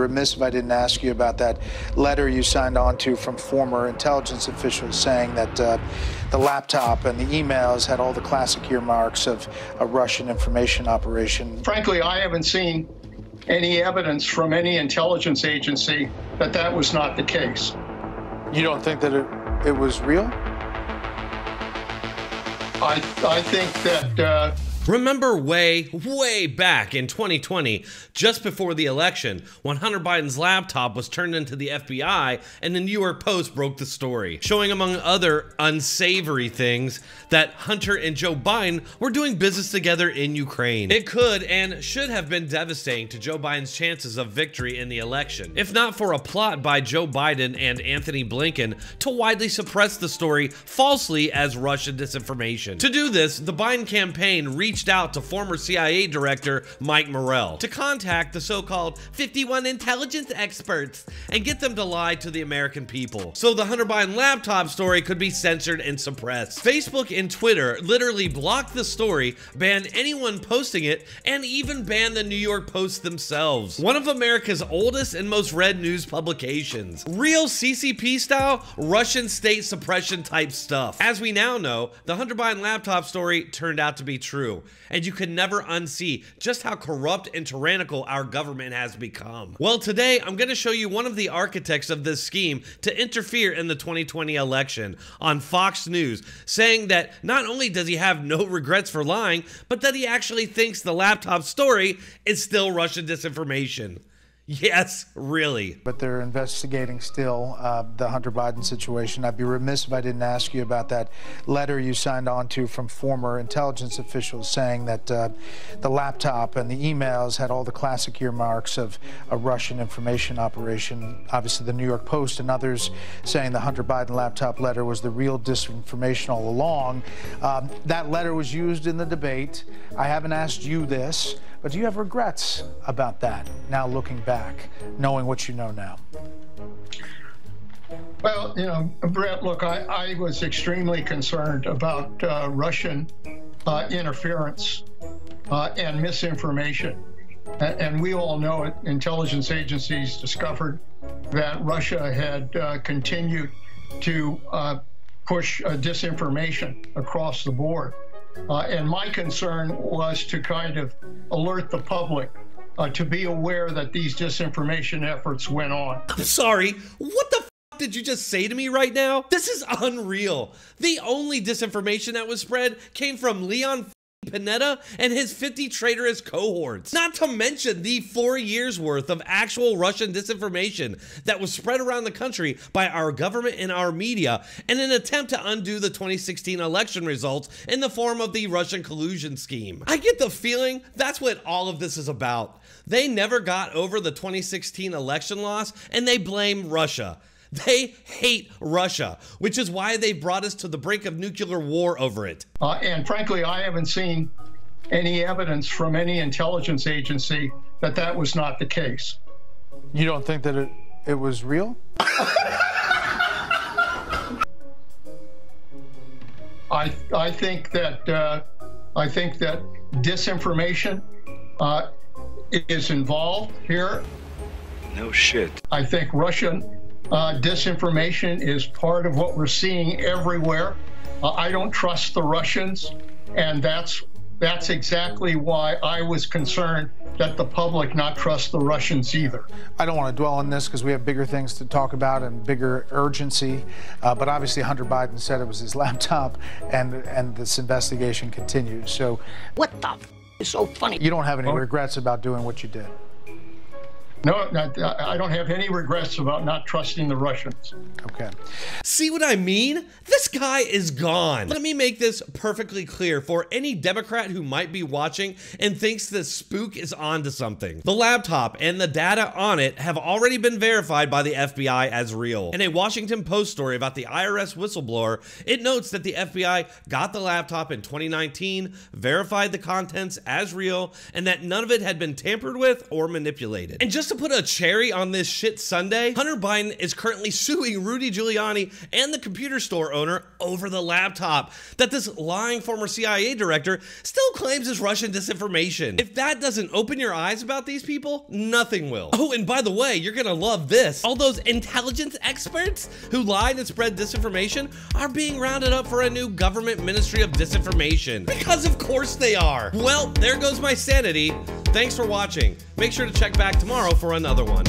remiss if I didn't ask you about that letter you signed on to from former intelligence officials saying that uh, the laptop and the emails had all the classic earmarks of a Russian information operation. Frankly, I haven't seen any evidence from any intelligence agency that that was not the case. You don't think that it, it was real? I, I think that. Uh, Remember way, way back in 2020, just before the election, when Hunter Biden's laptop was turned into the FBI and the New York Post broke the story, showing among other unsavory things that Hunter and Joe Biden were doing business together in Ukraine. It could and should have been devastating to Joe Biden's chances of victory in the election, if not for a plot by Joe Biden and Antony Blinken to widely suppress the story falsely as Russian disinformation. To do this, the Biden campaign reached reached out to former CIA Director Mike Morell to contact the so-called 51 intelligence experts and get them to lie to the American people. So the Hunter Biden laptop story could be censored and suppressed. Facebook and Twitter literally blocked the story, banned anyone posting it, and even banned the New York Post themselves. One of America's oldest and most read news publications. Real CCP style Russian state suppression type stuff. As we now know, the Hunter Biden laptop story turned out to be true and you can never unsee just how corrupt and tyrannical our government has become. Well, today I'm going to show you one of the architects of this scheme to interfere in the 2020 election on Fox News, saying that not only does he have no regrets for lying, but that he actually thinks the laptop story is still Russian disinformation. Yes, really. But they're investigating still uh, the Hunter Biden situation. I'd be remiss if I didn't ask you about that letter you signed on to from former intelligence officials saying that uh, the laptop and the emails had all the classic earmarks of a Russian information operation. Obviously, the New York Post and others saying the Hunter Biden laptop letter was the real disinformation all along. Um, that letter was used in the debate. I haven't asked you this. But do you have regrets about that now looking back, knowing what you know now? Well, you know, Bret, look, I, I was extremely concerned about uh, Russian uh, interference uh, and misinformation. And, and, we all know it. Intelligence agencies discovered that Russia had uh, continued to uh, push uh, disinformation across the board. Uh, and my concern was to kind of alert the public uh, to be aware that these disinformation efforts went on. I'm sorry, what the did you just say to me right now? This is unreal. The only disinformation that was spread came from Leon Panetta and his 50 traitorous cohorts. Not to mention the four years worth of actual Russian disinformation that was spread around the country by our government and our media in an attempt to undo the 2016 election results in the form of the Russian collusion scheme. I get the feeling that's what all of this is about. They never got over the 2016 election loss and they blame Russia. They hate Russia, which is why they brought us to the brink of nuclear war over it. Uh, and frankly, I haven't seen any evidence from any intelligence agency that that was not the case. You don't think that it, it was real? I, I think that uh, I think that disinformation uh, is involved here. No shit. I think Russian uh, disinformation is part of what we're seeing everywhere. Uh, I don't trust the Russians, and that's that's exactly why I was concerned that the public not trust the Russians either. I don't want to dwell on this because we have bigger things to talk about and bigger urgency. Uh, but obviously, Hunter Biden said it was his laptop, and and this investigation continues. So, what the f- is so funny? You don't have any regrets about doing what you did. No, I don't have any regrets about not trusting the Russians. Okay. See what I mean? This guy is gone. Let me make this perfectly clear for any Democrat who might be watching and thinks the spook is onto something. The laptop and the data on it have already been verified by the FBI as real. In a Washington Post story about the IRS whistleblower, it notes that the FBI got the laptop in 2019, verified the contents as real, and that none of it had been tampered with or manipulated. And just to put a cherry on this shit sundae, Hunter Biden is currently suing Rudy Giuliani and the computer store owner over the laptop that this lying former CIA director still claims is Russian disinformation. If that doesn't open your eyes about these people, nothing will. Oh, and by the way, you're gonna love this. All those intelligence experts who lied and spread disinformation are being rounded up for a new government ministry of disinformation. Because of course they are. Well, there goes my sanity. Thanks for watching. Make sure to check back tomorrow for another one.